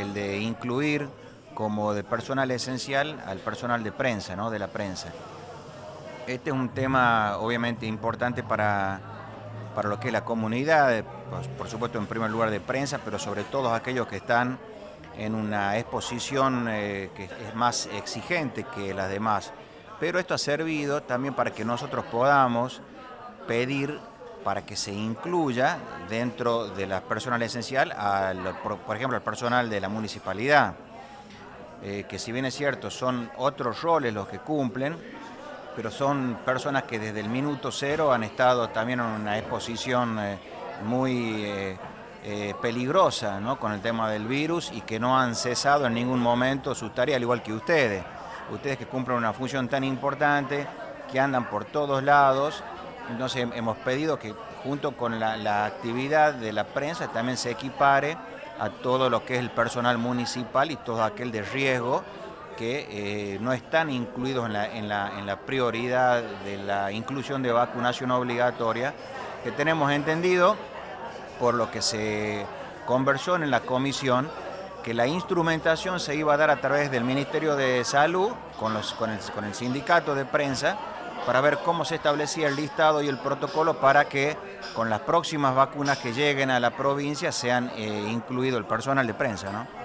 el de incluir como de personal esencial al personal de prensa, ¿no? de la prensa. Este es un tema obviamente importante para, para lo que es la comunidad, pues, por supuesto en primer lugar de prensa, pero sobre todo aquellos que están en una exposición eh, que es más exigente que las demás. Pero esto ha servido también para que nosotros podamos pedir para que se incluya dentro de la personal esencial, por, ejemplo, al personal de la municipalidad, eh, que si bien es cierto, son otros roles los que cumplen, pero son personas que desde el minuto cero han estado también en una exposición eh, muy eh, peligrosa con el tema del virus y que no han cesado en ningún momento su tarea, al igual que ustedes. Ustedes que cumplen una función tan importante, que andan por todos lados, entonces hemos pedido que junto con la, actividad de la prensa también se equipare a todo lo que es el personal municipal y todo aquel de riesgo que eh, no están incluidos en la, prioridad de la inclusión de vacunación obligatoria, que tenemos entendido, por lo que se conversó en la comisión, que la instrumentación se iba a dar a través del Ministerio de Salud con, con el sindicato de prensa para ver cómo se establecía el listado y el protocolo para que con las próximas vacunas que lleguen a la provincia sean eh, incluido el personal de prensa. ¿no?